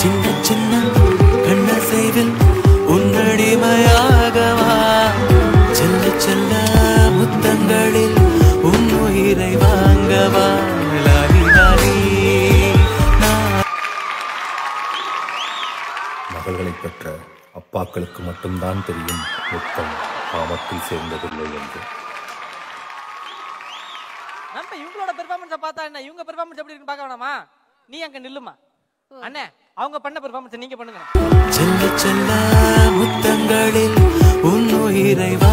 சின்ன சின்ன கண்ணசைவில் உன்னடிமையாகவா? செல்ல செல்ல முத்தங்களில் உன் உயிரை வாங்கவா? மகள்களை பெற்ற அப்பாக்களுக்கு மட்டும்தான் தெரியும் முத்தம் காமத்தில் சேர்ந்ததில்லை என்று. நம்ம இவங்களோட பெர்ஃபார்மன்ஸை பார்த்தா என்ன? இவங்க பெர்ஃபார்மன்ஸ் எப்படி இருக்குன்னு பார்க்க வேணாமா? நீ அங்க நில்லுமா? அண்ணே அவங்க பண்ண பெர்ஃபார்மன்ஸ் நீங்க பண்ணுங்க. செல்ல செல்ல முத்தங்களில் உன் இறைவா